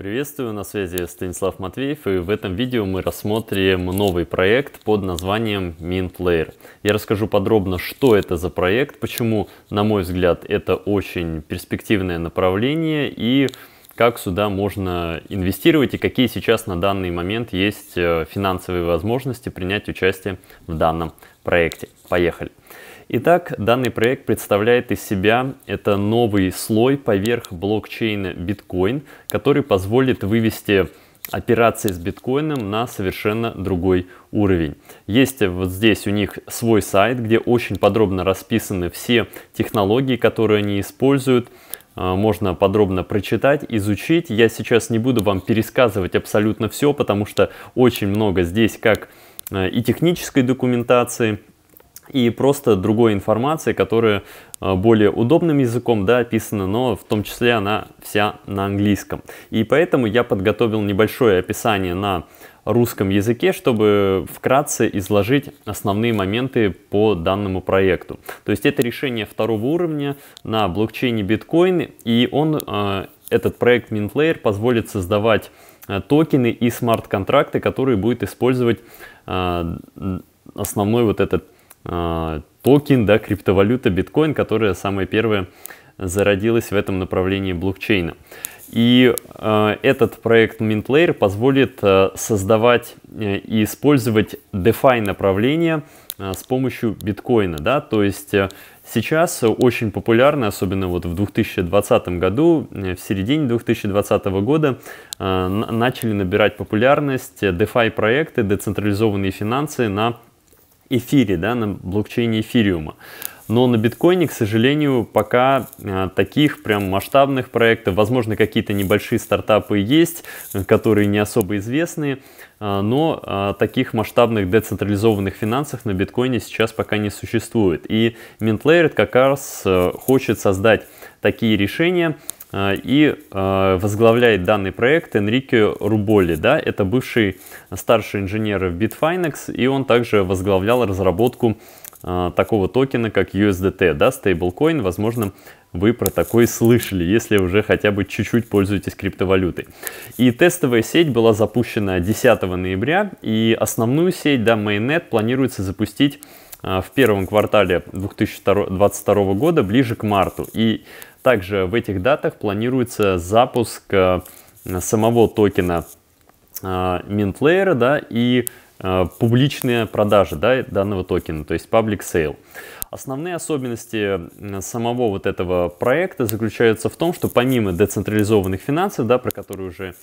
Приветствую, на связи Станислав Матвеев, и в этом видео мы рассмотрим новый проект под названием MintLayer. Я расскажу подробно, что это за проект, почему, на мой взгляд, это очень перспективное направление и как сюда можно инвестировать и какие сейчас на данный момент есть э, финансовые возможности принять участие в данном проекте. Поехали! Итак, данный проект представляет из себя это новый слой поверх блокчейна биткоин, который позволит вывести операции с биткоином на совершенно другой уровень. Есть вот здесь у них свой сайт, где очень подробно расписаны все технологии, которые они используют. А, можно подробно прочитать, изучить. Я сейчас не буду вам пересказывать абсолютно все, потому что очень много здесь как а, и технической документации, и просто другой информации, которая э, более удобным языком да, описана, но в том числе она вся на английском. И поэтому я подготовил небольшое описание на русском языке, чтобы вкратце изложить основные моменты по данному проекту. То есть это решение второго уровня на блокчейне биткоин, и он, э, этот проект MintLayer позволит создавать э, токены и смарт-контракты, которые будет использовать основной вот этот токен, да, криптовалюта биткоин, которая самая первая зародилась в этом направлении блокчейна. И э, этот проект MintLayer позволит э, создавать э, и использовать DeFi направления э, с помощью биткоина. Да? То есть э, сейчас очень популярно, особенно вот в 2020 году, э, в середине 2020 года, э, начали набирать популярность DeFi проекты, децентрализованные финансы на эфире, да, на блокчейне эфириума. Но на биткоине, к сожалению, пока э, таких прям масштабных проектов, возможно, какие-то небольшие стартапы есть, которые не особо известны, э, но э, таких масштабных децентрализованных финансов на биткоине сейчас пока не существует. И Mintlayer как раз хочет создать такие решения, Э, и э, возглавляет данный проект Энрике Руболи. Да? Это бывший старший инженер в Bitfinex, и он также возглавлял разработку э, такого токена, как USDT, да, стейблкоин. Возможно, вы про такой слышали, если уже хотя бы чуть-чуть пользуетесь криптовалютой. И тестовая сеть была запущена 10 ноября, и основную сеть, да, Mainnet, планируется запустить в первом квартале 2022 года, ближе к марту. И также в этих датах планируется запуск э, самого токена э, MintLayer да, и э, публичные продажи да, данного токена, то есть public sale. Основные особенности самого вот этого проекта заключаются в том, что помимо децентрализованных финансов, да, про которые уже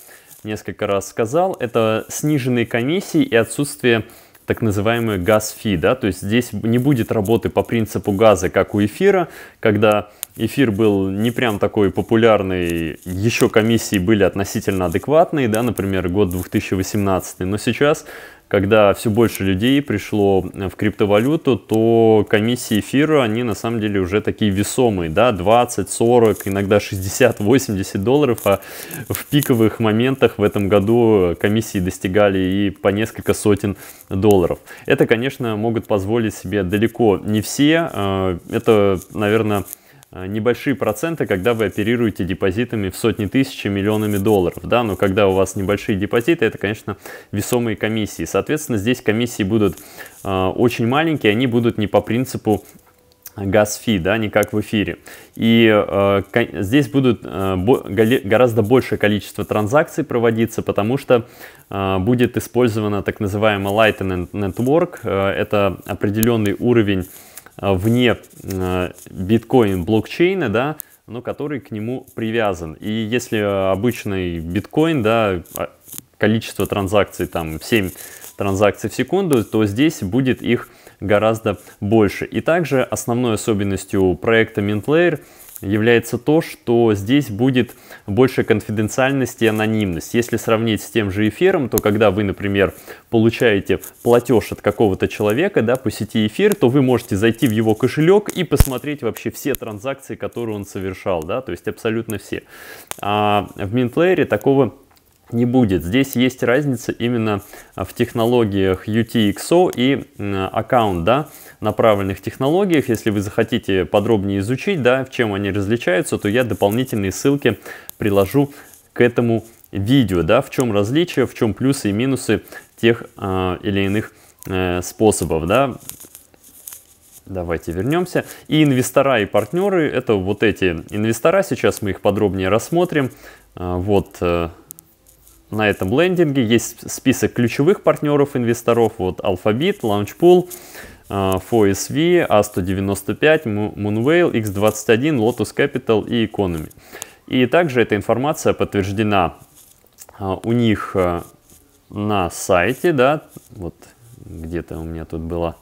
несколько раз сказал, это сниженные комиссии и отсутствие так называемый газ-фи, да, то есть здесь не будет работы по принципу газа, как у эфира, когда эфир был не прям такой популярный, еще комиссии были относительно адекватные, да, например, год 2018, но сейчас когда все больше людей пришло в криптовалюту, то комиссии эфира, они на самом деле уже такие весомые, да, 20, 40, иногда 60, 80 долларов, а в пиковых моментах в этом году комиссии достигали и по несколько сотен долларов. Это, конечно, могут позволить себе далеко не все, а, это, наверное, Э, небольшие проценты, когда вы оперируете депозитами в сотни тысяч и миллионами долларов, да, но когда у вас небольшие депозиты, это, конечно, весомые комиссии. Соответственно, здесь комиссии будут э, очень маленькие, они будут не по принципу газ-фи, да, не как в эфире. И э, здесь будут э, бо гораздо большее количество транзакций проводиться, потому что э, будет использовано так называемый Lightning Network. Э, это определенный уровень Э, вне э, биткоин блокчейна, да, но который к нему привязан. И если обычный биткоин, да, а, количество транзакций там 7 транзакций в секунду, то здесь будет их гораздо больше. И также основной особенностью проекта MintLayer является то, что здесь будет больше конфиденциальности и анонимность. Если сравнить с тем же эфиром, то когда вы, например, получаете платеж от какого-то человека да, по сети эфир, то вы можете зайти в его кошелек и посмотреть вообще все транзакции, которые он совершал, да, то есть абсолютно все. А в MintLayer такого не будет. Здесь есть разница именно в технологиях UTXO и аккаунт, да, направленных технологиях. Если вы захотите подробнее изучить, да, в чем они различаются, то я дополнительные ссылки приложу к этому видео, да, в чем различие, в чем плюсы и минусы тех э, или иных э, способов, да. Давайте вернемся. И инвестора и партнеры, это вот эти инвестора, сейчас мы их подробнее рассмотрим. Э, вот э, на этом лендинге есть список ключевых партнеров инвесторов, вот Alphabet, Launchpool, FOSV, A195, Moonwhale, X21, Lotus Capital и Economy. И также эта информация подтверждена а, у них э, на сайте, да, вот где-то у меня тут была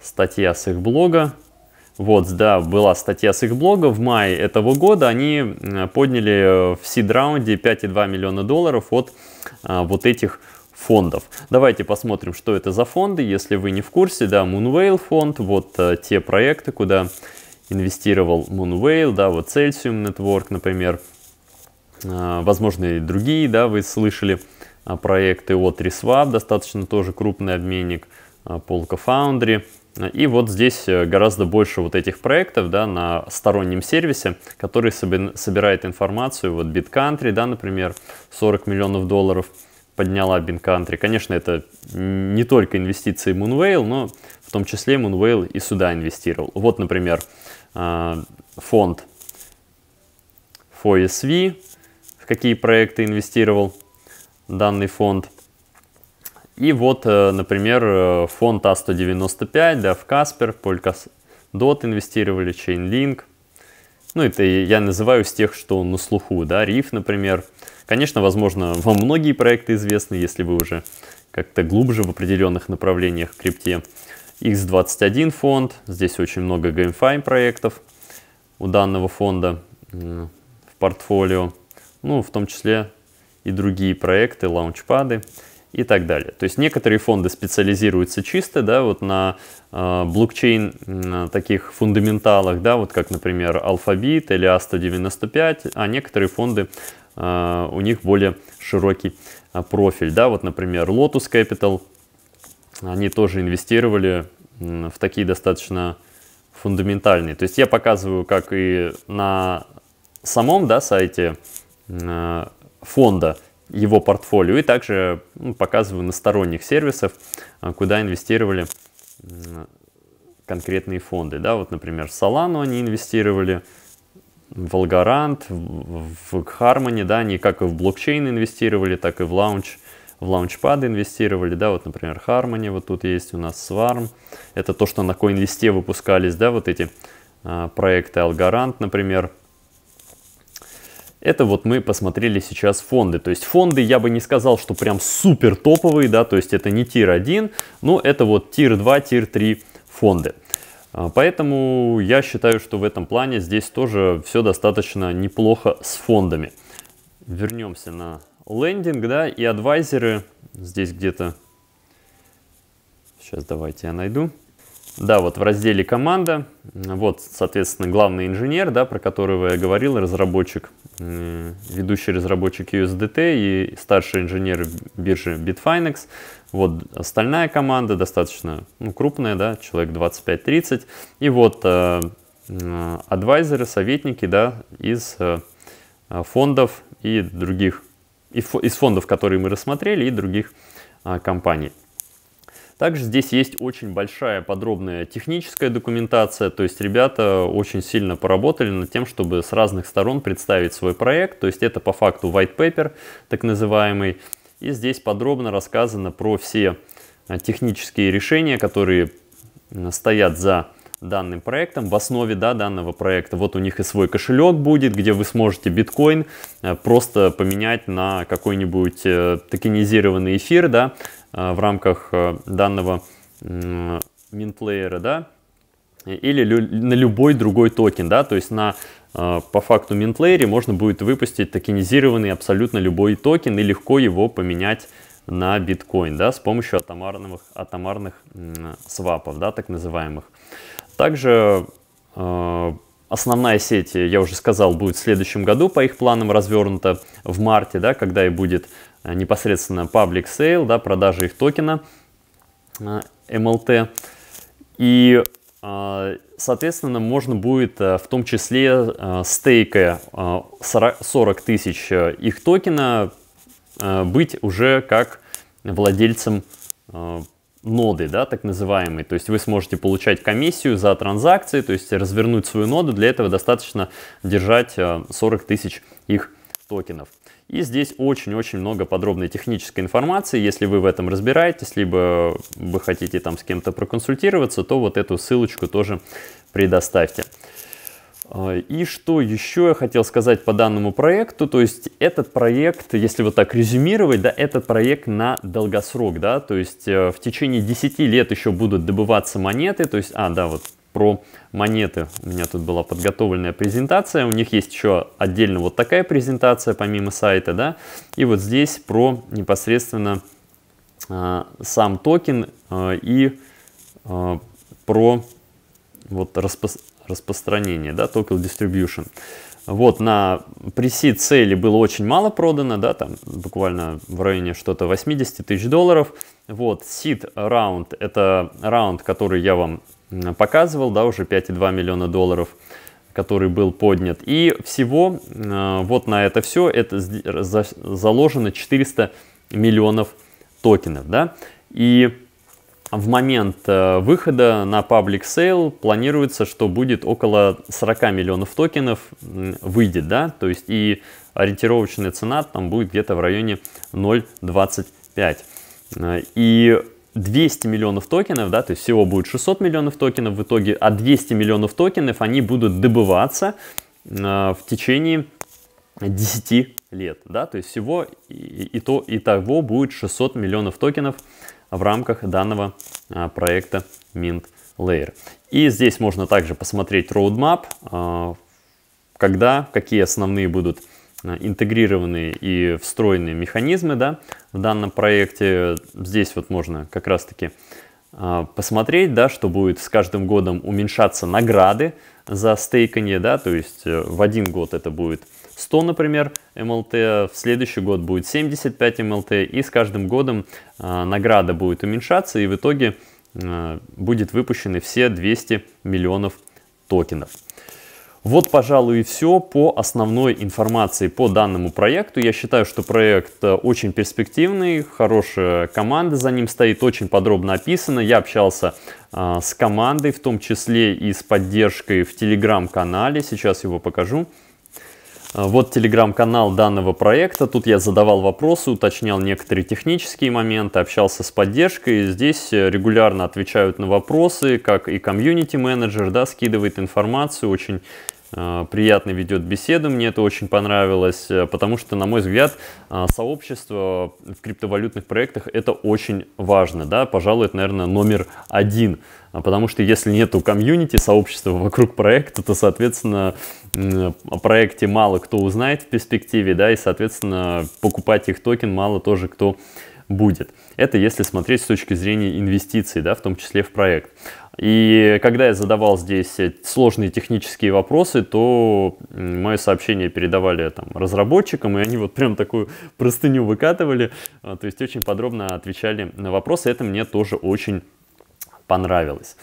статья с их блога. Вот, да, была статья с их блога. В мае этого года они подняли в сид-раунде 5,2 миллиона долларов от а, вот этих фондов. Давайте посмотрим, что это за фонды, если вы не в курсе. Да, Moonwhale фонд, вот а, те проекты, куда инвестировал Moonwhale, да, вот Celsium Network, например. А, возможно, и другие, да, вы слышали проекты от ReSwap, достаточно тоже крупный обменник, Polka Foundry. И вот здесь э, гораздо больше вот этих проектов да, на стороннем сервисе, который собирает информацию. Вот BitCountry, да, например, 40 миллионов долларов подняла BitCountry. Конечно, это не только инвестиции Moonwhale, но в том числе Moonwhale и сюда инвестировал. Вот, например, фонд FOSV, в какие проекты инвестировал данный фонд. И вот, э, например, э, фонд А195, да, в Каспер, Polkadot инвестировали, Chainlink. Ну, это я называю из тех, что на слуху, да, Риф, например. Конечно, возможно, вам многие проекты известны, если вы уже как-то глубже в определенных направлениях в крипте. X21 фонд, здесь очень много GameFi проектов у данного фонда в портфолио ну, в том числе и другие проекты, лаунчпады и так далее. То есть некоторые фонды специализируются чисто, да, вот на э, блокчейн э, таких фундаменталах, да, вот как, например, Alphabet или A195, а некоторые фонды, э, у них более широкий э, профиль, да, вот, например, Lotus Capital, они тоже инвестировали э, в такие достаточно фундаментальные. То есть я показываю, как и на самом, да, сайте Э, фонда его портфолио и также ну, показываю на сторонних сервисах, э, куда инвестировали конкретные фонды. Да, вот, например, в Solano они инвестировали, в Algorand, в Harmony, да, они как и в блокчейн инвестировали, так и в launch, в launchpad инвестировали, да, вот, например, Harmony, вот тут есть у нас Swarm, это то, что на CoinList выпускались, да, вот эти а, проекты Algorand, например, это вот мы посмотрели сейчас фонды. То есть фонды я бы не сказал, что прям супер топовые, да, то есть это не tier 1, но это вот tier 2, tier 3 фонды. А, поэтому я считаю, что в этом плане здесь тоже все достаточно неплохо с фондами. Вернемся на лендинг, да, и адвайзеры здесь где-то, сейчас давайте я найду. Да, вот в разделе «Команда», вот, соответственно, главный инженер, да, про которого я говорил, разработчик, ведущий разработчик USDT и старший инженер биржи Bitfinex. Вот остальная команда достаточно ну, крупная, да, человек 25-30. И вот э, адвайзеры, советники, да, из э, фондов и других, из фондов, которые мы рассмотрели, и других э, компаний. Также здесь есть очень большая подробная техническая документация, то есть ребята очень сильно поработали над тем, чтобы с разных сторон представить свой проект, то есть это по факту white paper, так называемый, и здесь подробно рассказано про все а, технические решения, которые стоят за данным проектом, в основе да, данного проекта. Вот у них и свой кошелек будет, где вы сможете биткоин а, просто поменять на какой-нибудь э, токенизированный эфир, да, Э, в рамках э, данного минплеера, да, или на любой другой токен, да, то есть на э, по факту минплеере можно будет выпустить токенизированный абсолютно любой токен и легко его поменять на биткоин, да, с помощью атомарных, атомарных свапов, да, так называемых. Также основная сеть, я уже сказал, будет в следующем году по их планам развернута в марте, да, когда и будет Э, непосредственно public sale, да, продажи их токена MLT. Э, И, э, соответственно, можно будет в том числе стейкая 40 тысяч их токена быть уже как владельцем ноды, да, так называемые. То есть вы сможете получать комиссию за транзакции, то есть развернуть свою ноду. Для этого достаточно держать 40 тысяч их токенов. И здесь очень-очень много подробной технической информации. Если вы в этом разбираетесь, либо вы хотите там с кем-то проконсультироваться, то вот эту ссылочку тоже предоставьте. А, и что еще я хотел сказать по данному проекту, то есть этот проект, если вот так резюмировать, да, этот проект на долгосрок, да, то есть э, в течение 10 лет еще будут добываться монеты, то есть, а, да, вот про монеты. У меня тут была подготовленная презентация. У них есть еще отдельно вот такая презентация помимо сайта, да. И вот здесь про непосредственно э, сам токен э, и э, про вот распо распространение, да, token distribution. Вот на пресид цели было очень мало продано, да, там буквально в районе что-то 80 тысяч долларов. Вот, seed раунд, это раунд, который я вам показывал, да, уже 5,2 миллиона долларов, который был поднят. И всего э, вот на это все это заложено 400 миллионов токенов, да. И в момент э, выхода на public sale планируется, что будет около 40 миллионов токенов выйдет, да, то есть и ориентировочная цена там будет где-то в районе 0.25. Э, и 200 миллионов токенов, да, то есть всего будет 600 миллионов токенов в итоге, а 200 миллионов токенов, они будут добываться э, в течение 10 лет, да, то есть всего и, и, то, и того будет 600 миллионов токенов в рамках данного э, проекта Mint Layer. И здесь можно также посмотреть roadmap, э, когда, какие основные будут Э, интегрированные и встроенные механизмы да, в данном проекте. Здесь вот можно как раз-таки посмотреть, да, что будет с каждым годом уменьшаться награды за стейканье, да, то есть э, в один год это будет 100, например, МЛТ, в следующий год будет 75 МЛТ, и с каждым годом награда будет уменьшаться, и в итоге будет выпущены все 200 миллионов токенов. Вот, пожалуй, и все по основной информации по данному проекту. Я считаю, что проект э, очень перспективный, хорошая команда за ним стоит, очень подробно описано. Я общался э, с командой, в том числе и с поддержкой в телеграм-канале. Сейчас его покажу. А, вот телеграм-канал данного проекта. Тут я задавал вопросы, уточнял некоторые технические моменты, общался с поддержкой. Здесь э, регулярно отвечают на вопросы, как и комьюнити-менеджер, да, скидывает информацию, очень э, приятно ведет беседу, мне это очень понравилось, э, потому что, на мой взгляд, сообщество в криптовалютных проектах это очень важно, да, пожалуй, это, наверное, номер один потому что если нету комьюнити, сообщества вокруг проекта, то, соответственно, о проекте мало кто узнает в перспективе, да, и, соответственно, покупать их токен мало тоже кто будет. Это если смотреть с точки зрения инвестиций, да, в том числе в проект. И когда я задавал здесь сложные технические вопросы, то мое сообщение передавали там, разработчикам, и они вот прям такую простыню выкатывали, а, то есть очень подробно отвечали на вопросы. Это мне тоже очень понравилось.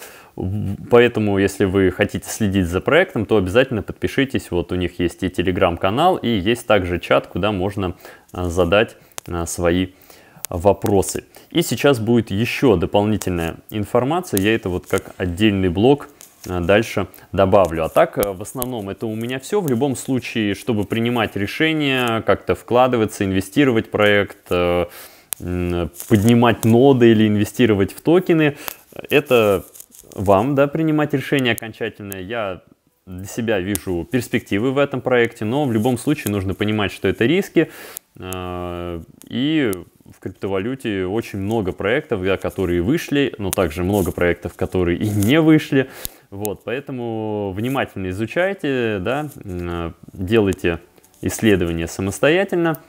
Поэтому, если вы хотите следить за проектом, то обязательно подпишитесь. Вот у них есть и телеграм-канал, и есть также чат, куда можно а, задать а, свои вопросы. И сейчас будет еще дополнительная информация. Я это вот как отдельный блок а, дальше добавлю. А так, в основном, это у меня все. В любом случае, чтобы принимать решения, как-то вкладываться, инвестировать в проект, поднимать ноды или инвестировать в токены, это вам, да, принимать решение окончательное. Я для себя вижу перспективы в этом проекте, но в любом случае нужно понимать, что это риски. А, и в криптовалюте очень много проектов, да, которые вышли, но также много проектов, которые и не вышли. Вот, поэтому внимательно изучайте, да, делайте исследования самостоятельно.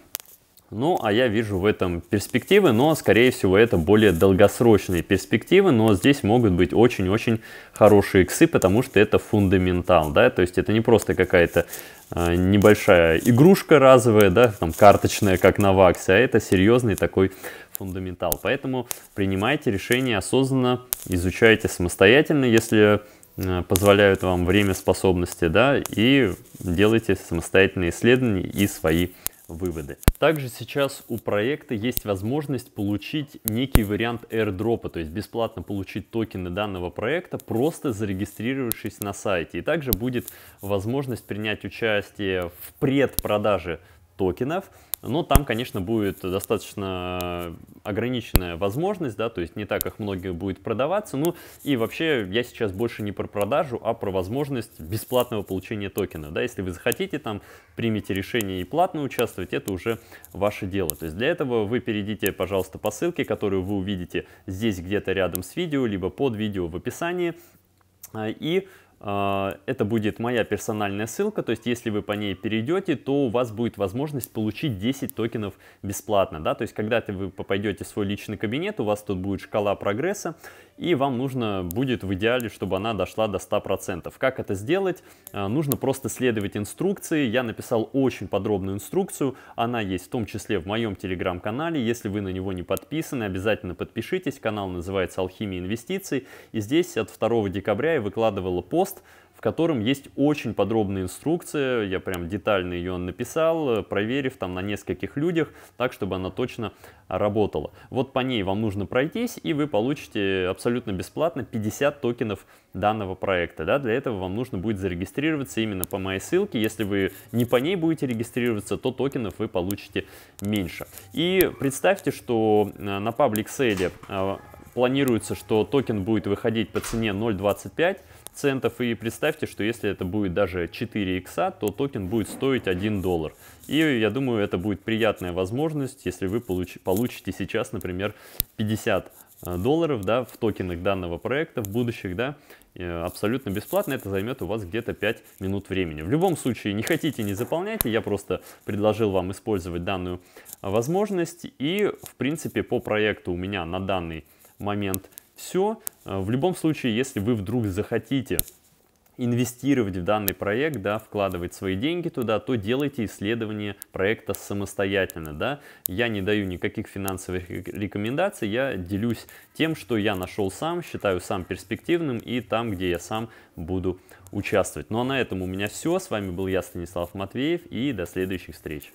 Ну, а я вижу в этом перспективы, но, скорее всего, это более долгосрочные перспективы, но здесь могут быть очень-очень хорошие иксы, потому что это фундаментал, да, то есть это не просто какая-то э, небольшая игрушка разовая, да, там карточная, как на ваксе, а это серьезный такой фундаментал. Поэтому принимайте решения осознанно, изучайте самостоятельно, если э, позволяют вам время, способности, да, и делайте самостоятельные исследования и свои выводы. Также сейчас у проекта есть возможность получить некий вариант airdrop, то есть бесплатно получить токены данного проекта, просто зарегистрировавшись на сайте. И также будет возможность принять участие в предпродаже токенов, но там, конечно, будет достаточно ограниченная возможность, да, то есть не так, как многие будет продаваться. Ну и вообще я сейчас больше не про продажу, а про возможность бесплатного получения токена. Да, если вы захотите там, примите решение и платно участвовать, это уже ваше дело. То есть для этого вы перейдите, пожалуйста, по ссылке, которую вы увидите здесь где-то рядом с видео, либо под видео в описании. И а, это будет моя персональная ссылка, то есть если вы по ней перейдете, то у вас будет возможность получить 10 токенов бесплатно. Да? То есть когда вы попадете в свой личный кабинет, у вас тут будет шкала прогресса, и вам нужно будет в идеале, чтобы она дошла до 100%. Как это сделать? А, нужно просто следовать инструкции. Я написал очень подробную инструкцию, она есть в том числе в моем телеграм-канале. Если вы на него не подписаны, обязательно подпишитесь. Канал называется «Алхимия инвестиций». И здесь от 2 декабря я выкладывала пост, котором есть очень подробная инструкция, я прям детально ее написал, проверив там на нескольких людях, так, чтобы она точно работала. Вот по ней вам нужно пройтись, и вы получите абсолютно бесплатно 50 токенов данного проекта. Да? Для этого вам нужно будет зарегистрироваться именно по моей ссылке. Если вы не по ней будете регистрироваться, то токенов вы получите меньше. И представьте, что э, на public sale е э, планируется, что токен будет выходить по цене 0.25, центов. И представьте, что если это будет даже 4 икса, то токен будет стоить 1 доллар. И я думаю, это будет приятная возможность, если вы получ получите сейчас, например, 50 э, долларов да, в токенах данного проекта в будущих, да, э, абсолютно бесплатно, это займет у вас где-то 5 минут времени. В любом случае, не хотите, не заполняйте, я просто предложил вам использовать данную возможность, и, в принципе, по проекту у меня на данный момент все. Э, в любом случае, если вы вдруг захотите инвестировать в данный проект, да, вкладывать свои деньги туда, то делайте исследование проекта самостоятельно. Да. Я не даю никаких финансовых рекомендаций, я делюсь тем, что я нашел сам, считаю сам перспективным и там, где я сам буду участвовать. Ну а на этом у меня все. С вами был я, Станислав Матвеев, и до следующих встреч.